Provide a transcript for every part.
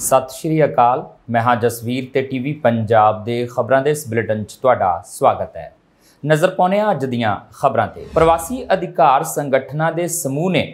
ਸਤਿ ਸ਼੍ਰੀ ਅਕਾਲ। ਮੈਂ ਹਾਂ ਜਸਵੀਰ ਤੇ ਟੀਵੀ ਪੰਜਾਬ ਦੇ ਖਬਰਾਂ ਦੇ ਇਸ ਬੁਲੇਟਿਨ 'ਚ ਤੁਹਾਡਾ ਸਵਾਗਤ ਹੈ। ਨਜ਼ਰ ਪਾਉਂਦੇ ਹਾਂ ਅੱਜ ਦੀਆਂ ਖਬਰਾਂ ਤੇ। ਪ੍ਰਵਾਸੀ ਅਧਿਕਾਰ ਸੰਗਠਨਾਂ ਦੇ ਸਮੂਹ ਨੇ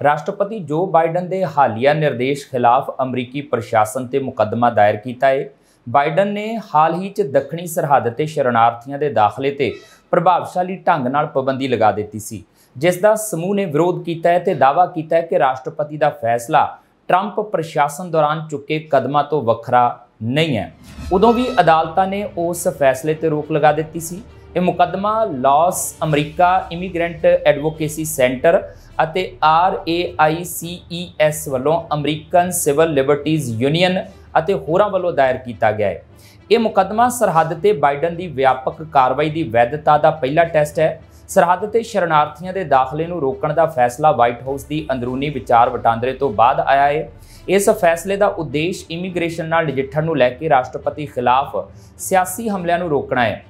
ਰਾਸ਼ਟਰਪਤੀ ਜੋ ਬਾਈਡਨ ਦੇ ਹਾਲੀਆ ਨਿਰਦੇਸ਼ ਖਿਲਾਫ ਅਮਰੀਕੀ ਪ੍ਰਸ਼ਾਸਨ ਤੇ ਮੁਕੱਦਮਾ ਦਾਇਰ ਕੀਤਾ ਹੈ ਬਾਈਡਨ ਨੇ ਹਾਲ ਹੀ 'ਚ ਦੱਖਣੀ ਸਰਹੱਦ ਤੇ ਸ਼ਰਨਾਰਥੀਆਂ ਦੇ ਦਾਖਲੇ ਤੇ ਪ੍ਰਭਾਵਸ਼ਾਲੀ ਢੰਗ ਨਾਲ ਪਾਬੰਦੀ ਲਗਾ ਦਿੱਤੀ ਸੀ। ਜਿਸ ਦਾ ਸਮੂਹ ਨੇ ਵਿਰੋਧ ਕੀਤਾ ਹੈ ਤੇ ਦਾਅਵਾ ਕੀਤਾ ਹੈ ਕਿ ਰਾਸ਼ਟਰਪਤੀ ਦਾ ਫੈਸਲਾ ਟਰੰਪ ਪ੍ਰਸ਼ਾਸਨ ਦੌਰਾਨ ਚੁੱਕੇ ਕਦਮਾਂ ਤੋਂ ਵੱਖਰਾ ਨਹੀਂ ਹੈ। ਉਦੋਂ ਵੀ ਅਦਾਲਤਾਂ ਨੇ ਉਸ ਫੈਸਲੇ ਤੇ ਰੋਕ ਲਗਾ ਦਿੱਤੀ ਸੀ। ਇਹ ਮੁਕੱਦਮਾ Las Americas immigrant advocacy center ਅਤੇ RAICES ਵੱਲੋਂ ਅਮਰੀਕਨ ਸਿਵਲ ਲਿਬਰਟੀਜ਼ ਯੂਨੀਅਨ ਅਤੇ ਹੋਰਾਂ ਵੱਲੋਂ ਦਾਇਰ ਕੀਤਾ ਗਿਆ ਹੈ। ਇਹ ਮੁਕੱਦਮਾ ਸਰਹੱਦ ਤੇ ਬਾਈਡਨ ਦੀ ਵਿਆਪਕ ਕਾਰਵਾਈ ਦੀ ਵੈਧਤਾ ਦਾ ਪਹਿਲਾ ਟੈਸਟ ਹੈ। ਸਰਹੱਦ ਤੇ ਸ਼ਰਨਾਰਥੀਆਂ ਦੇ ਦਾਖਲੇ ਨੂੰ ਰੋਕਣ ਦਾ ਫੈਸਲਾ ਵਾਈਟ ਹਾਊਸ ਦੀ ਅੰਦਰੂਨੀ ਵਿਚਾਰ ਵਟਾਂਦਰੇ ਤੋਂ ਬਾਅਦ ਆਇਆ ਹੈ ਇਸ ਫੈਸਲੇ ਦਾ ਉਦੇਸ਼ ਇਮੀਗ੍ਰੇਸ਼ਨ ਨਾਲ ਨਜਿੱਠਣ ਨੂੰ ਲੈ ਕੇ ਰਾਸ਼ਟਰਪਤੀ ਖਿਲਾਫ ਸਿਆਸੀ ਹਮਲਿਆਂ ਨੂੰ ਰੋਕਣਾ ਹੈ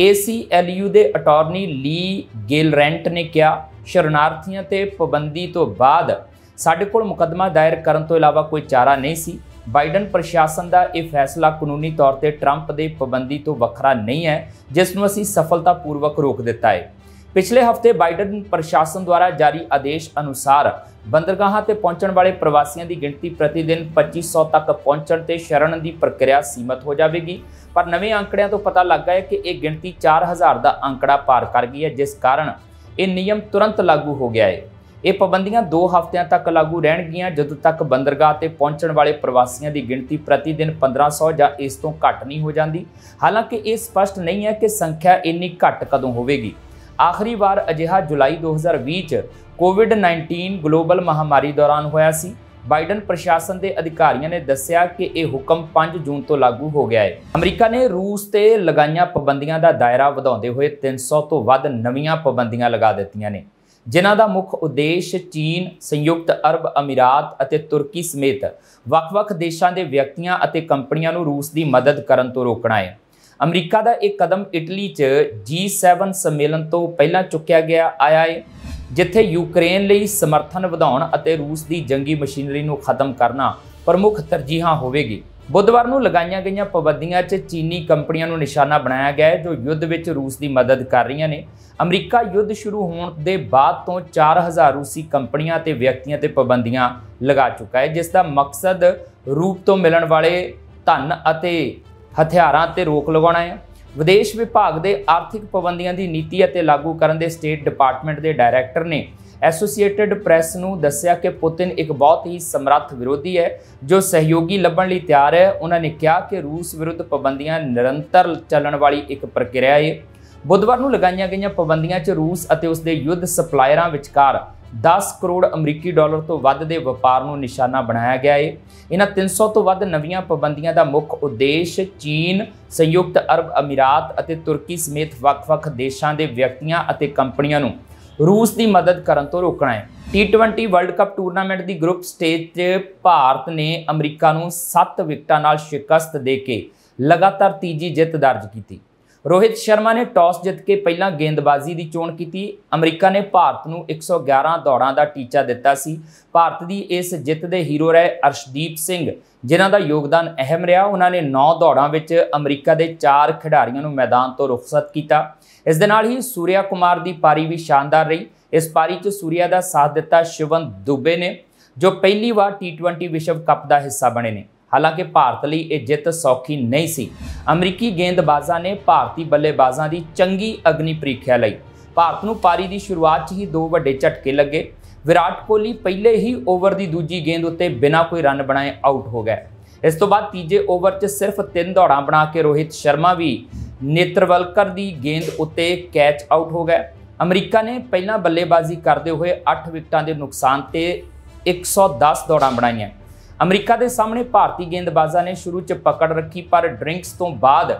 ACLU ਦੇ ਅਟਾਰਨੀ ਲੀ ਗੇਲਰੈਂਟ ਨੇ ਕਿਹਾ, ਸ਼ਰਨਾਰਥੀਆਂ ਤੇ ਪਾਬੰਦੀ ਤੋਂ ਬਾਅਦ ਸਾਡੇ ਕੋਲ ਮੁਕੱਦਮਾ ਦਾਇਰ ਕਰਨ ਤੋਂ ਇਲਾਵਾ ਕੋਈ ਚਾਰਾ ਨਹੀਂ ਸੀ। ਬਾਈਡਨ ਪ੍ਰਸ਼ਾਸਨ ਦਾ ਇਹ ਫੈਸਲਾ ਕਾਨੂੰਨੀ ਤੌਰ ਤੇ ਟਰੰਪ ਦੇ ਪਾਬੰਦੀ ਤੋਂ ਵੱਖਰਾ ਨਹੀਂ ਹੈ, ਜਿਸ ਨੂੰ ਅਸੀਂ ਸਫਲਤਾਪੂਰਵਕ ਰੋਕ ਦਿੱਤਾ ਹੈ ਪਿਛਲੇ ਹਫ਼ਤੇ ਬਾਈਡਨ ਪ੍ਰਸ਼ਾਸਨ ਦੁਆਰਾ ਜਾਰੀ ਆਦੇਸ਼ ਅਨੁਸਾਰ ਬੰਦਰਗਾਹਾਂ ਤੇ ਪਹੁੰਚਣ ਵਾਲੇ ਪ੍ਰਵਾਸੀਆਂ ਦੀ ਗਿਣਤੀ ਪ੍ਰਤੀ ਦਿਨ 2500 ਤੱਕ ਪਹੁੰਚਣ ਤੇ ਸ਼ਰਨ ਦੀ ਪ੍ਰਕਿਰਿਆ ਸੀਮਤ ਹੋ ਜਾਵੇਗੀ। ਪਰ ਨਵੇਂ ਅੰਕੜਿਆਂ ਤੋਂ ਪਤਾ ਲੱਗਾ ਹੈ ਕਿ ਇਹ ਗਿਣਤੀ 4000 ਦਾ ਅੰਕੜਾ ਪਾਰ ਕਰ ਗਈ ਹੈ, ਜਿਸ ਕਾਰਨ ਇਹ ਨਿਯਮ ਤੁਰੰਤ ਲਾਗੂ ਹੋ ਗਿਆ ਹੈ। ਇਹ ਪਾਬੰਦੀਆਂ 2 ਹਫ਼ਤਿਆਂ ਤੱਕ ਲਾਗੂ ਰਹਿਣਗੀਆਂ, ਜਦੋਂ ਤੱਕ ਬੰਦਰਗਾਹ ਤੇ ਪਹੁੰਚਣ ਵਾਲੇ ਪ੍ਰਵਾਸੀਆਂ ਦੀ ਗਿਣਤੀ ਪ੍ਰਤੀ ਦਿਨ 1500 ਜਾਂ ਇਸ ਤੋਂ ਘੱਟ ਨਹੀਂ ਹੋ ਜਾਂਦੀ। ਹਾਲਾਂਕਿ ਇਹ ਸਪਸ਼ਟ ਨਹੀਂ ਹੈ ਕਿ ਸੰਖਿਆ ਇੰਨੀ ਘੱਟ ਕਦੋਂ ਹੋਵੇਗੀ। ਆਖਰੀ ਵਾਰ ਅਜਿਹਾ ਜੁਲਾਈ 2020 ਚ ਕੋਵਿਡ-19 ਗਲੋਬਲ ਮਹਾਮਾਰੀ ਦੌਰਾਨ ਹੋਇਆ ਸੀ। ਬਾਈਡਨ ਪ੍ਰਸ਼ਾਸਨ ਦੇ ਅਧਿਕਾਰੀਆਂ ਨੇ ਦੱਸਿਆ ਕਿ ਇਹ ਹੁਕਮ 5 ਜੂਨ ਤੋਂ ਲਾਗੂ ਹੋ ਗਿਆ ਹੈ। ਅਮਰੀਕਾ ਨੇ ਰੂਸ ਤੇ ਲਗਾਈਆਂ ਪਾਬੰਦੀਆਂ ਦਾ ਦਾਇਰਾ ਵਧਾਉਂਦੇ ਹੋਏ 300 ਤੋਂ ਵੱਧ ਨਵੀਆਂ ਪਾਬੰਦੀਆਂ ਲਗਾ ਦਿੱਤੀਆਂ ਨੇ ਜਿਨ੍ਹਾਂ ਦਾ ਮੁੱਖ ਉਦੇਸ਼ ਚੀਨ, ਸੰਯੁਕਤ ਅਰਬ ਅਮੀਰਾਤ ਅਤੇ ਤੁਰਕੀ ਸਮੇਤ ਵੱਖ-ਵੱਖ ਦੇਸ਼ਾਂ ਦੇ ਵਿਅਕਤੀਆਂ ਅਤੇ ਕੰਪਨੀਆਂ ਨੂੰ ਰੂਸ ਦੀ ਮਦਦ ਕਰਨ ਤੋਂ ਰੋਕਣਾ ਹੈ। ਅਮਰੀਕਾ ਦਾ ਇਹ ਕਦਮ ਇਟਲੀ 'ਚ G7 ਸੰਮੇਲਨ ਤੋਂ ਪਹਿਲਾਂ ਚੁੱਕਿਆ ਗਿਆ, ਆਇਆ ਹੈ ਜਿੱਥੇ ਯੂਕਰੇਨ ਲਈ ਸਮਰਥਨ ਵਧਾਉਣ ਅਤੇ ਰੂਸ ਦੀ ਜੰਗੀ ਮਸ਼ੀਨਰੀ ਨੂੰ ਖਤਮ ਕਰਨਾ ਪ੍ਰਮੁੱਖ ਤਰਜੀਹਾਂ ਹੋਵੇਗੀ। ਬੁੱਧਵਾਰ ਨੂੰ ਲਗਾਈਆਂ ਗਈਆਂ ਪਾਬੰਦੀਆਂ 'ਚ ਚੀਨੀ ਕੰਪਨੀਆਂ ਨੂੰ ਨਿਸ਼ਾਨਾ ਬਣਾਇਆ ਗਿਆ ਹੈ, ਜੋ ਯੁੱਧ ਵਿੱਚ ਰੂਸ ਦੀ ਮਦਦ ਕਰ ਰਹੀਆਂ ਨੇ। ਅਮਰੀਕਾ ਯੁੱਧ ਸ਼ੁਰੂ ਹੋਣ ਦੇ ਬਾਅਦ ਤੋਂ 4000 ਰੂਸੀ ਕੰਪਨੀਆਂ ਤੇ ਵਿਅਕਤੀਆਂ ਤੇ ਪਾਬੰਦੀਆਂ ਲਗਾ ਚੁੱਕਾ ਹੈ, ਜਿਸ ਦਾ ਮਕਸਦ ਰੂਪ ਤੋਂ ਮਿਲਣ ਵਾਲੇ ਧਨ ਅਤੇ ਹਥਿਆਰਾਂ ਤੇ ਰੋਕ ਲਗਾਉਣਾ ਹੈ। ਵਿਦੇਸ਼ ਵਿਭਾਗ ਦੇ ਆਰਥਿਕ ਪਾਬੰਦੀਆਂ ਦੀ ਨੀਤੀ ਅਤੇ ਲਾਗੂ ਕਰਨ ਦੇ ਸਟੇਟ ਡਿਪਾਰਟਮੈਂਟ ਦੇ ਡਾਇਰੈਕਟਰ ਨੇ ਐਸੋਸੀਏਟਿਡ ਪ੍ਰੈਸ ਨੂੰ ਦੱਸਿਆ ਕਿ ਪੁਤਿਨ ਇੱਕ ਬਹੁਤ ਹੀ ਸਮਰੱਥ ਵਿਰੋਧੀ ਹੈ, ਜੋ ਸਹਿਯੋਗੀ ਲੱਭਣ ਲਈ ਤਿਆਰ ਹੈ। ਉਹਨਾਂ ਨੇ ਕਿਹਾ ਕਿ ਰੂਸ ਵਿਰੁੱਧ ਪਾਬੰਦੀਆਂ ਨਿਰੰਤਰ ਚੱਲਣ ਵਾਲੀ ਇੱਕ ਪ੍ਰਕਿਰਿਆ ਹੈ। ਬੁੱਧਵਾਰ ਨੂੰ ਲਗਾਈਆਂ ਗਈਆਂ ਪਾਬੰਦੀਆਂ 'ਚ ਰੂਸ ਅਤੇ ਉਸ ਦੇ ਯੁੱਧ ਸਪਲਾਇਰਾਂ ਵਿਚਕਾਰ 10 ਕਰੋੜ ਅਮਰੀਕੀ ਡਾਲਰ ਤੋਂ ਵੱਧ ਦੇ ਵਪਾਰ ਨੂੰ ਨਿਸ਼ਾਨਾ ਬਣਾਇਆ ਗਿਆ ਹੈ ਇਹਨਾਂ 300 ਤੋਂ ਵੱਧ ਨਵੀਆਂ ਪਾਬੰਦੀਆਂ ਦਾ ਮੁੱਖ ਉਦੇਸ਼ ਚੀਨ, ਸੰਯੁਕਤ ਅਰਬ ਅਮੀਰਾਤ ਅਤੇ ਤੁਰਕੀ ਸਮੇਤ ਵੱਖ-ਵੱਖ ਦੇਸ਼ਾਂ ਦੇ ਵਿਅਕਤੀਆਂ ਅਤੇ ਕੰਪਨੀਆਂ ਨੂੰ ਰੂਸ ਦੀ ਮਦਦ ਕਰਨ ਤੋਂ ਰੋਕਣਾ ਹੈ T20 ਵਰਲਡ ਕੱਪ ਟੂਰਨਾਮੈਂਟ ਦੀ ਗਰੁੱਪ ਸਟੇਜ 'ਚ ਭਾਰਤ ਨੇ ਅਮਰੀਕਾ ਨੂੰ 7 ਵਿਕਟਾਂ ਨਾਲ ਸ਼ਿਕਸਤ ਦੇ ਕੇ ਲਗਾਤਾਰ ਤੀਜੀ ਜਿੱਤ ਦਰਜ ਕੀਤੀ। ਰੋਹਿਤ ਸ਼ਰਮਾ ਨੇ ਟਾਸ ਜਿੱਤ ਕੇ ਪਹਿਲਾਂ ਗੇਂਦਬਾਜ਼ੀ ਦੀ ਚੋਣ ਕੀਤੀ। ਅਮਰੀਕਾ ਨੇ ਭਾਰਤ ਨੂੰ 111 ਦੌੜਾਂ ਦਾ ਟੀਚਾ ਦਿੱਤਾ ਸੀ। ਭਾਰਤ ਦੀ ਇਸ ਜਿੱਤ ਦੇ ਹੀਰੋ ਰਹੇ ਅਰਸ਼ਦੀਪ ਸਿੰਘ, ਜਿਨ੍ਹਾਂ ਦਾ ਯੋਗਦਾਨ ਅਹਿਮ ਰਿਹਾ। ਉਹਨਾਂ ਨੇ 9 ਦੌੜਾਂ ਵਿੱਚ ਅਮਰੀਕਾ ਦੇ 4 ਖਿਡਾਰੀਆਂ ਨੂੰ ਮੈਦਾਨ ਤੋਂ ਰੁਖਸਤ ਕੀਤਾ। ਇਸ ਦੇ ਨਾਲ ਹੀ ਸੂਰਿਆ ਕੁਮਾਰ ਦੀ ਪਾਰੀ ਵੀ ਸ਼ਾਨਦਾਰ ਰਹੀ। ਇਸ ਪਾਰੀ 'ਚ ਸੂਰਿਆ ਦਾ ਸਾਥ ਦਿੱਤਾ ਸ਼ਿਵਨ ਦੁਬੇ ਨੇ, ਜੋ ਪਹਿਲੀ ਵਾਰ T20 ਵਿਸ਼ਵ ਕੱਪ ਦਾ ਹਿੱਸਾ ਬਣੇ ਨੇ। ਹਾਲਾਂਕਿ ਭਾਰਤ ਲਈ ਇਹ ਜਿੱਤ ਸੌਖੀ ਨਹੀਂ ਸੀ। ਅਮਰੀਕੀ ਗੇਂਦਬਾਜ਼ਾਂ ਨੇ ਭਾਰਤੀ ਬੱਲੇਬਾਜ਼ਾਂ ਦੀ ਚੰਗੀ ਅਗਨੀ ਪ੍ਰੀਖਿਆ ਲਈ। ਭਾਰਤ ਨੂੰ ਪਾਰੀ ਦੀ ਸ਼ੁਰੂਆਤ 'ਚ ਹੀ ਦੋ ਵੱਡੇ ਝਟਕੇ ਲੱਗੇ। ਵਿਰਾਟ ਕੋਹਲੀ ਪਹਿਲੇ ਹੀ ਓਵਰ ਦੀ ਦੂਜੀ ਗੇਂਦ ਉੱਤੇ ਬਿਨਾਂ ਕੋਈ ਰਨ ਬਣਾਏ ਆਊਟ ਹੋ ਗਿਆ ਇਸ ਤੋਂ ਬਾਅਦ ਤੀਜੇ ਓਵਰ 'ਚ ਸਿਰਫ ਤਿੰਨ ਦੌੜਾਂ ਬਣਾ ਕੇ ਰੋਹਿਤ ਸ਼ਰਮਾ ਵੀ ਨੇਤਰਵਲਕਰ ਦੀ ਗੇਂਦ ਉੱਤੇ ਕੈਚ ਆਊਟ ਹੋ ਗਿਆ ਅਮਰੀਕਾ ਨੇ ਪਹਿਲਾਂ ਬੱਲੇਬਾਜ਼ੀ ਕਰਦੇ ਹੋਏ 8 ਵਿਕਟਾਂ ਦੇ ਨੁਕਸਾਨ ਤੇ 110 ਦੌੜਾਂ ਬਣਾਈਆਂ। ਅਮਰੀਕਾ ਦੇ ਸਾਹਮਣੇ ਭਾਰਤੀ ਗੇਂਦਬਾਜ਼ਾਂ ਨੇ ਸ਼ੁਰੂ 'ਚ ਪਕੜ ਰੱਖੀ, ਪਰ ਡਰਿੰਕਸ ਤੋਂ ਬਾਅਦ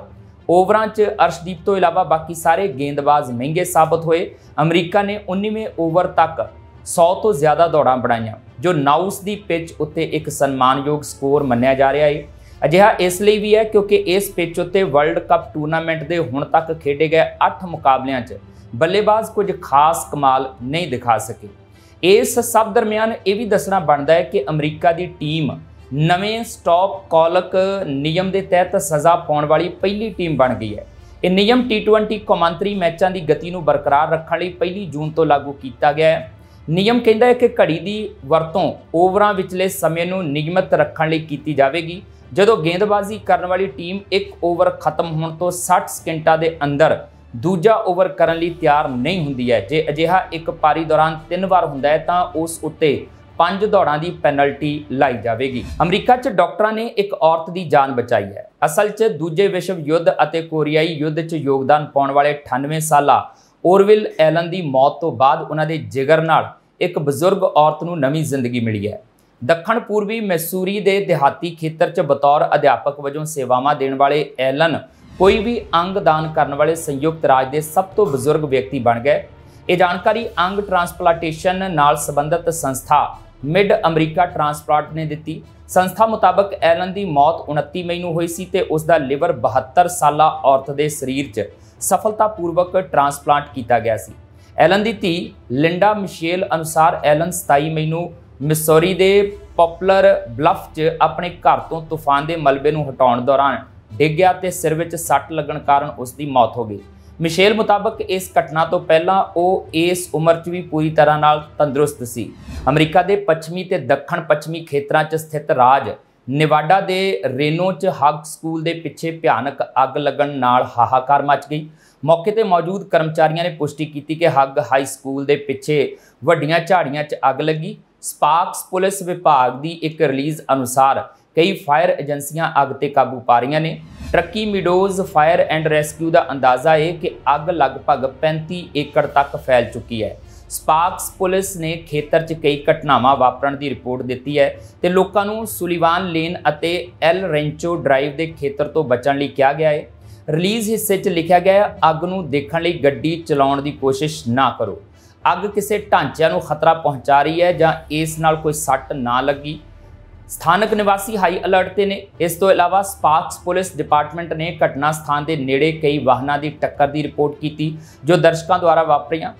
ਓਵਰਾਂ 'ਚ ਅਰਸ਼ਦੀਪ ਤੋਂ ਇਲਾਵਾ ਬਾਕੀ ਸਾਰੇ ਗੇਂਦਬਾਜ਼ ਮਹਿੰਗੇ ਸਾਬਤ ਹੋਏ। ਅਮਰੀਕਾ ਨੇ 19ਵੇਂ ਓਵਰ ਤੱਕ 100 ਤੋਂ ਜ਼ਿਆਦਾ ਦੌੜਾਂ ਬਣਾਈਆਂ, ਜੋ ਨਾਉਸ ਦੀ ਪਿਚ ਉੱਤੇ ਇੱਕ ਸਨਮਾਨਯੋਗ ਸਕੋਰ ਮੰਨਿਆ ਜਾ ਰਿਹਾ ਹੈ ਅਜਿਹਾ ਇਸ ਲਈ ਵੀ ਹੈ ਕਿਉਂਕਿ ਇਸ ਪਿਚ ਉੱਤੇ ਵਰਲਡ ਕੱਪ ਟੂਰਨਾਮੈਂਟ ਦੇ ਹੁਣ ਤੱਕ ਖੇਡੇ ਗਏ 8 ਮੁਕਾਬਲਿਆਂ 'ਚ ਬੱਲੇਬਾਜ਼ ਕੁਝ ਖਾਸ ਕਮਾਲ ਨਹੀਂ ਦਿਖਾ ਸਕੇ। ਇਸ ਸਭ ਦਰਮਿਆਨ ਇਹ ਵੀ ਦੱਸਣਾ ਬਣਦਾ ਹੈ ਕਿ ਅਮਰੀਕਾ ਦੀ ਟੀਮ ਨਵੇਂ ਸਟਾਪ ਕਾਲਕ ਨਿਯਮ ਦੇ ਤਹਿਤ ਸਜ਼ਾ ਪਾਉਣ ਵਾਲੀ ਪਹਿਲੀ ਟੀਮ ਬਣ ਗਈ ਹੈ। ਇਹ ਨਿਯਮ T20 ਕੌਮਾਂਤਰੀ ਮੈਚਾਂ ਦੀ ਗਤੀ ਨੂੰ ਬਰਕਰਾਰ ਰੱਖਣ ਲਈ ਪਹਿਲੀ ਜੂਨ ਤੋਂ ਲਾਗੂ ਕੀਤਾ ਗਿਆ ਹੈ। ਨਿਯਮ ਕਹਿੰਦਾ ਹੈ ਕਿ ਘੜੀ ਦੀ ਵਰਤੋਂ ਓਵਰਾਂ ਵਿਚਲੇ ਸਮੇਂ ਨੂੰ ਨਿਯਮਤ ਰੱਖਣ ਲਈ ਕੀਤੀ ਜਾਵੇਗੀ। ਜਦੋਂ ਗੇਂਦਬਾਜ਼ੀ ਕਰਨ ਵਾਲੀ ਟੀਮ ਇੱਕ ਓਵਰ ਖਤਮ ਹੋਣ ਤੋਂ 60 ਸਕਿੰਟਾਂ ਦੇ ਅੰਦਰ ਦੂਜਾ ਓਵਰ ਕਰਨ ਲਈ ਤਿਆਰ ਨਹੀਂ ਹੁੰਦੀ ਹੈ। ਜੇ ਅਜਿਹਾ ਇੱਕ ਪਾਰੀ ਦੌਰਾਨ ਤਿੰਨ ਵਾਰ ਹੁੰਦਾ ਹੈ, ਤਾਂ ਉਸ ਉੱਤੇ ਪੰਜ ਦੌੜਾਂ ਦੀ ਪੈਨਲਟੀ ਲਾਈ ਜਾਵੇਗੀ। ਅਮਰੀਕਾ 'ਚ ਡਾਕਟਰਾਂ ਨੇ ਇੱਕ ਔਰਤ ਦੀ ਜਾਨ ਬਚਾਈ ਹੈ। ਅਸਲ 'ਚ ਦੂਜੇ ਵਿਸ਼ਵ ਯੁੱਧ ਅਤੇ ਕੋਰੀਆਈ ਯੁੱਧ 'ਚ ਯੋਗਦਾਨ ਪਾਉਣ ਵਾਲੇ 98 ਸਾਲਾ ਔਰਵਿਲ ਐਲਨ ਦੀ ਮੌਤ ਤੋਂ ਬਾਅਦ ਉਹਨਾਂ ਦੇ ਜਿਗਰ ਨਾਲ ਇੱਕ ਬਜ਼ੁਰਗ ਔਰਤ ਨੂੰ ਨਵੀਂ ਜ਼ਿੰਦਗੀ ਮਿਲੀ ਹੈ। ਦੱਖਣ ਪੂਰਬੀ ਮੈਸੂਰੀ ਦੇ ਦਿਹਾਤੀ ਖੇਤਰ 'ਚ ਬਤੌਰ ਅਧਿਆਪਕ ਵਜੋਂ ਸੇਵਾਵਾਂ ਦੇਣ ਵਾਲੇ ਐਲਨ ਕੋਈ ਵੀ ਅੰਗ ਦਾਨ ਕਰਨ ਵਾਲੇ ਸੰਯੁਕਤ ਰਾਜ ਦੇ ਸਭ ਤੋਂ ਬਜ਼ੁਰਗ ਵਿਅਕਤੀ ਬਣ ਗਏ। ਇਹ ਜਾਣਕਾਰੀ ਅੰਗ ਟ੍ਰਾਂਸਪਲਾਂਟੇਸ਼ਨ ਨਾਲ ਸੰਬੰਧਿਤ ਸੰਸਥਾ ਮਿਡ ਅਮਰੀਕਾ ਟ੍ਰਾਂਸਪਲਾਂਟ ਨੇ ਦਿੱਤੀ। ਸੰਸਥਾ ਮੁਤਾਬਕ ਐਲਨ ਦੀ ਮੌਤ 29 ਮਈ ਨੂੰ ਹੋਈ ਸੀ ਤੇ ਉਸ ਦਾ ਲਿਵਰ 72 ਸਾਲਾ ਔਰਤ ਦੇ ਸਰੀਰ 'ਚ ਸਫਲਤਾਪੂਰਵਕ ਟ੍ਰਾਂਸਪਲਾਂਟ ਕੀਤਾ ਗਿਆ ਸੀ। ਐਲਨ ਦੀ ਧੀ ਲਿੰਡਾ ਮਿਸ਼ੇਲ ਅਨੁਸਾਰ ਐਲਨ 27 ਮਈ ਨੂੰ ਮਿਸੌਰੀ ਦੇ ਪਪੂਲਰ ਬਲਫ 'ਚ ਆਪਣੇ ਘਰ ਤੋਂ ਤੂਫਾਨ ਦੇ ਮਲਬੇ ਨੂੰ ਹਟਾਉਣ ਦੌਰਾਨ ਡਿੱਗ ਗਿਆ ਤੇ ਸਿਰ ਵਿੱਚ ਸੱਟ ਲੱਗਣ ਕਾਰਨ ਉਸ ਦੀ ਮੌਤ ਹੋ ਗਈ। ਮਿਸ਼ੇਲ ਮੁਤਾਬਕ ਇਸ ਘਟਨਾ ਤੋਂ ਪਹਿਲਾਂ ਉਹ ਇਸ ਉਮਰ 'ਚ ਵੀ ਪੂਰੀ ਤਰ੍ਹਾਂ ਨਾਲ ਤੰਦਰੁਸਤ ਸੀ। ਅਮਰੀਕਾ ਦੇ ਪੱਛਮੀ ਤੇ ਦੱਖਣ ਪੱਛਮੀ ਖੇਤਰਾਂ 'ਚ ਸਥਿਤ ਰਾਜ ਨਿਵਾਡਾ ਦੇ ਰੇਨੋ 'ਚ ਹੱਗ ਸਕੂਲ ਦੇ ਪਿੱਛੇ ਭਿਆਨਕ ਅੱਗ ਲੱਗਣ ਨਾਲ ਹਾਹਾਕਾਰ ਮਚ ਗਈ। ਮੌਕੇ ਤੇ ਮੌਜੂਦ ਕਰਮਚਾਰੀਆਂ ਨੇ ਪੁਸ਼ਟੀ ਕੀਤੀ ਕਿ ਹੱਗ ਹਾਈ ਸਕੂਲ ਦੇ ਪਿੱਛੇ ਵੱਡੀਆਂ ਝਾੜੀਆਂ 'ਚ ਅੱਗ ਲੱਗੀ। ਸਪਾਰਕਸ ਪੁਲਿਸ ਵਿਭਾਗ ਦੀ ਇੱਕ ਰਿਲੀਜ਼ ਅਨੁਸਾਰ ਕਈ ਫਾਇਰ ਏਜੰਸੀਆਂ ਅੱਗ ਤੇ ਕਾਬੂ ਪਾ ਰਹੀਆਂ ਨੇ। Truckee Meadows fire and rescue ਦਾ ਅੰਦਾਜ਼ਾ ਹੈ ਕਿ ਅੱਗ ਲਗਭਗ 35 ਏਕੜ ਤੱਕ ਫੈਲ ਚੁੱਕੀ ਹੈ। ਸਪਾਰਕਸ ਪੁਲਿਸ ਨੇ ਖੇਤਰ 'ਚ ਕਈ ਘਟਨਾਵਾਂ ਵਾਪਰਨ ਦੀ ਰਿਪੋਰਟ ਦਿੱਤੀ ਹੈ ਤੇ ਲੋਕਾਂ ਨੂੰ ਸੁਲੀਵਾਨ ਲੇਨ ਅਤੇ ਐਲ ਰੈਂਚੋ ਡਰਾਈਵ ਦੇ ਖੇਤਰ ਤੋਂ ਬਚਣ ਲਈ ਕਿਹਾ ਗਿਆ ਹੈ ਰਿਲੀਜ਼ ਹਿੱਸੇ 'ਚ ਲਿਖਿਆ ਗਿਆ ਹੈ, ਅੱਗ ਨੂੰ ਦੇਖਣ ਲਈ ਗੱਡੀ ਚਲਾਉਣ ਦੀ ਕੋਸ਼ਿਸ਼ ਨਾ ਕਰੋ। ਅੱਗ ਕਿਸੇ ਢਾਂਚਿਆਂ ਨੂੰ ਖਤਰਾ ਪਹੁੰਚਾ ਰਹੀ ਹੈ ਜਾਂ ਇਸ ਨਾਲ ਕੋਈ ਸੱਟ ਨਾ ਲੱਗੀ। ਸਥਾਨਕ ਨਿਵਾਸੀ ਹਾਈ ਅਲਰਟ ਤੇ ਨੇ। ਇਸ ਤੋਂ ਇਲਾਵਾ ਸਪਾਕਸ ਪੁਲਿਸ ਡਿਪਾਰਟਮੈਂਟ ਨੇ ਘਟਨਾ ਸਥਾਨ ਦੇ ਨੇੜੇ ਕਈ ਵਾਹਨਾਂ ਦੀ ਟੱਕਰ ਦੀ ਰਿਪੋਰਟ ਕੀਤੀ, ਜੋ ਦਰਸ਼ਕਾਂ ਦੁਆਰਾ ਵਾਪਰੀਆਂ।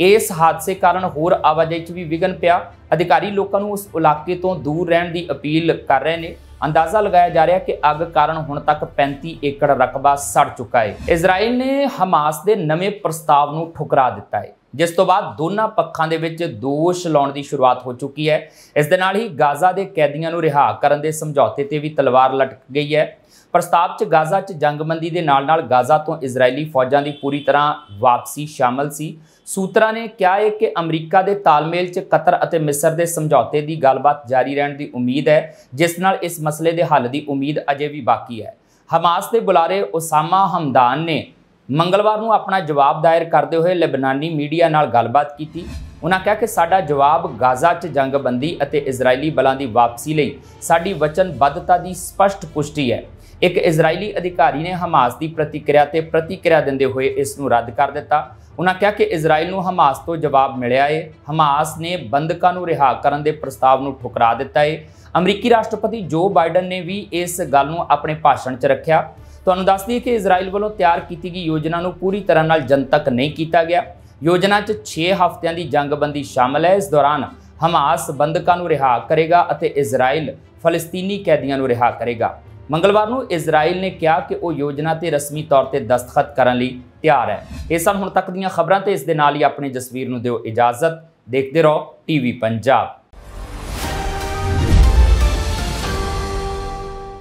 ਇਸ ਹਾਦਸੇ ਕਾਰਨ ਹੋਰ ਆਵਾਜਾਈ 'ਚ ਵੀ ਵਿਘਨ ਪਿਆ। ਅਧਿਕਾਰੀ ਲੋਕਾਂ ਨੂੰ ਉਸ ਇਲਾਕੇ ਤੋਂ ਦੂਰ ਰਹਿਣ ਦੀ ਅਪੀਲ ਕਰ ਰਹੇ ਨੇ। ਅੰਦਾਜ਼ਾ ਲਗਾਇਆ ਜਾ ਰਿਹਾ ਕਿ ਅੱਗ ਕਾਰਨ ਹੁਣ ਤੱਕ 35 ਏਕੜ ਰਕਬਾ ਸੜ ਚੁੱਕਾ ਹੈ। ਇਜ਼ਰਾਈਲ ਨੇ ਹਮਾਸ ਦੇ ਨਵੇਂ ਪ੍ਰਸਤਾਵ ਨੂੰ ਠੁਕਰਾ ਦਿੱਤਾ ਹੈ। ਜਿਸ ਤੋਂ ਬਾਅਦ ਦੋਨਾਂ ਪੱਖਾਂ ਦੇ ਵਿੱਚ ਦੋਸ਼ ਲਾਉਣ ਦੀ ਸ਼ੁਰੂਆਤ ਹੋ ਚੁੱਕੀ ਹੈ। ਇਸ ਦੇ ਨਾਲ ਹੀ ਗਾਜ਼ਾ ਦੇ ਕੈਦੀਆਂ ਨੂੰ ਰਿਹਾ ਕਰਨ ਦੇ ਸਮਝੌਤੇ ਤੇ ਵੀ ਤਲਵਾਰ ਲਟਕ ਗਈ ਹੈ। ਪ੍ਰਸਤਾਵ 'ਚ ਗਾਜ਼ਾ 'ਚ ਜੰਗਬੰਦੀ ਦੇ ਨਾਲ-ਨਾਲ ਗਾਜ਼ਾ ਤੋਂ ਇਜ਼ਰਾਈਲੀ ਫੌਜਾਂ ਦੀ ਪੂਰੀ ਤਰ੍ਹਾਂ ਵਾਪਸੀ ਸ਼ਾਮਲ ਸੀ। ਸੂਤਰਾਂ ਨੇ ਕਿਹਾ ਹੈ ਕਿ ਅਮਰੀਕਾ ਦੇ ਤਾਲਮੇਲ 'ਚ ਕਤਰ ਅਤੇ ਮਿਸਰ ਦੇ ਸਮਝੌਤੇ ਦੀ ਗੱਲਬਾਤ ਜਾਰੀ ਰਹਿਣ ਦੀ ਉਮੀਦ ਹੈ, ਜਿਸ ਨਾਲ ਇਸ ਮਸਲੇ ਦੇ ਹੱਲ ਦੀ ਉਮੀਦ ਅਜੇ ਵੀ ਬਾਕੀ ਹੈ। ਹਮਾਸ ਦੇ ਬੁਲਾਰੇ ਉਸਾਮਾ ਹਮਦਾਨ ਨੇ ਮੰਗਲਵਾਰ ਨੂੰ ਆਪਣਾ ਜਵਾਬ ਦਾਇਰ ਕਰਦੇ ਹੋਏ ਲੈਬਨਾਨੀ ਮੀਡੀਆ ਨਾਲ ਗੱਲਬਾਤ ਕੀਤੀ। ਉਹਨਾਂ ਕਿਹਾ ਕਿ ਸਾਡਾ ਜਵਾਬ ਗਾਜ਼ਾ 'ਚ ਜੰਗਬੰਦੀ ਅਤੇ ਇਜ਼ਰਾਈਲੀ ਬਲਾਂ ਦੀ ਵਾਪਸੀ ਲਈ ਸਾਡੀ ਵਚਨਬੱਧਤਾ ਦੀ ਸਪਸ਼ਟ ਪੁਸ਼ਟੀ ਹੈ। ਇੱਕ ਇਜ਼ਰਾਈਲੀ ਅਧਿਕਾਰੀ ਨੇ ਹਮਾਸ ਦੀ ਪ੍ਰਤੀਕਿਰਿਆ ਤੇ ਪ੍ਰਤੀਕਿਰਿਆ ਦਿੰਦੇ ਹੋਏ ਇਸ ਨੂੰ ਰੱਦ ਕਰ ਦਿੱਤਾ। ਉਹਨਾਂ ਕਿਹਾ ਕਿ ਇਜ਼ਰਾਈਲ ਨੂੰ ਹਮਾਸ ਤੋਂ ਜਵਾਬ ਮਿਲਿਆ ਏ। ਹਮਾਸ ਨੇ ਬੰਦਕਾਂ ਨੂੰ ਰਿਹਾ ਕਰਨ ਦੇ ਪ੍ਰਸਤਾਵ ਨੂੰ ਠੁਕਰਾ ਦਿੱਤਾ ਏ। ਅਮਰੀਕੀ ਰਾਸ਼ਟਰਪਤੀ ਜੋ ਬਾਈਡਨ ਨੇ ਵੀ ਇਸ ਗੱਲ ਨੂੰ ਆਪਣੇ ਭਾਸ਼ਣ 'ਚ ਰੱਖਿਆ। ਤੁਹਾਨੂੰ ਦੱਸ ਦਈਏ ਕਿ ਇਜ਼ਰਾਈਲ ਵੱਲੋਂ ਤਿਆਰ ਕੀਤੀ ਗਈ ਯੋਜਨਾ ਨੂੰ ਪੂਰੀ ਤਰ੍ਹਾਂ ਨਾਲ ਜਨਤਕ ਨਹੀਂ ਕੀਤਾ ਗਿਆ। ਯੋਜਨਾ 'ਚ 6 ਹਫ਼ਤਿਆਂ ਦੀ ਜੰਗਬੰਦੀ ਸ਼ਾਮਲ ਹੈ। ਇਸ ਦੌਰਾਨ ਹਮਾਸ ਬੰਦਕਾਂ ਨੂੰ ਰਿਹਾ ਕਰੇਗਾ ਅਤੇ ਇਜ਼ਰਾਈਲ ਫਲਸਤੀਨੀ ਕੈਦੀਆਂ ਨੂੰ ਰਿਹਾ ਕਰੇਗਾ। ਮੰਗਲਵਾਰ ਨੂੰ ਇਜ਼ਰਾਈਲ ਨੇ ਕਿਹਾ ਕਿ ਉਹ ਯੋਜਨਾ ਤੇ ਰਸਮੀ ਤੌਰ ਤੇ ਦਸਤਖਤ ਕਰਨ ਲਈ ਤਿਆਰ ਹੈ। ਇਹ ਸਨ ਹੁਣ ਤੱਕ ਦੀਆਂ ਖਬਰਾਂ ਤੇ ਇਸ ਦੇ ਨਾਲ ਹੀ ਆਪਣੇ ਜਸਵੀਰ ਨੂੰ ਦਿਓ ਇਜਾਜ਼ਤ। ਦੇਖਦੇ ਰਹੋ ਟੀਵੀ ਪੰਜਾਬ।